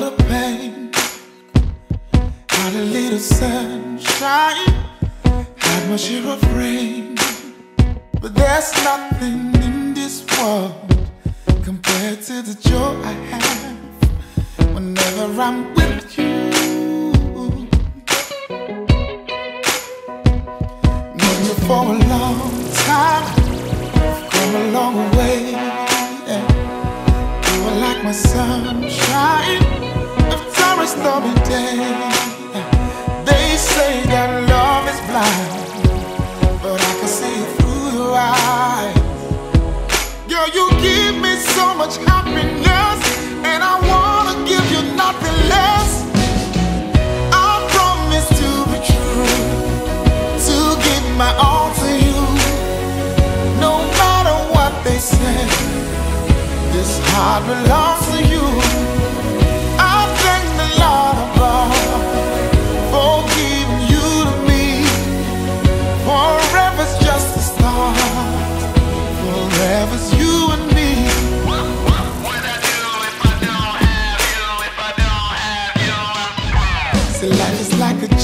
lot of pain, had a little sunshine, had my share of rain. But there's nothing in this world compared to the joy I have whenever I'm with you. Known you for a long time, come a long way. Yeah. You are like my sunshine is stormy day. They say that love is blind, but I can see it through your eyes. Girl, you give me so much happiness, and I wanna give you nothing less. I promise to be true, to give my all to you, no matter what they say. This heart belongs to you.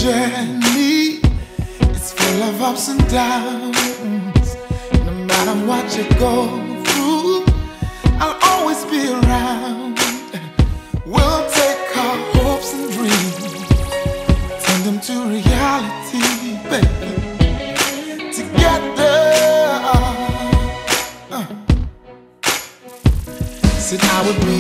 Journey. It's full of ups and downs. No matter what you go through, I'll always be around. We'll take our hopes and dreams, turn them to reality, baby. Together. Uh. Said I would be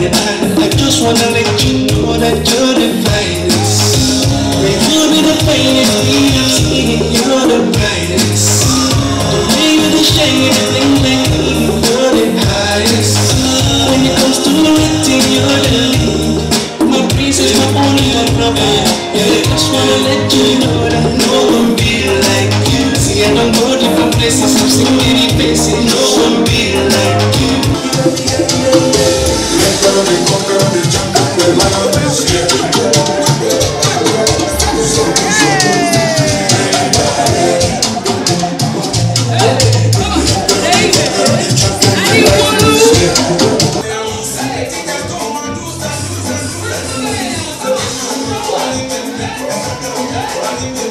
I, just wanna let you know that let you Thank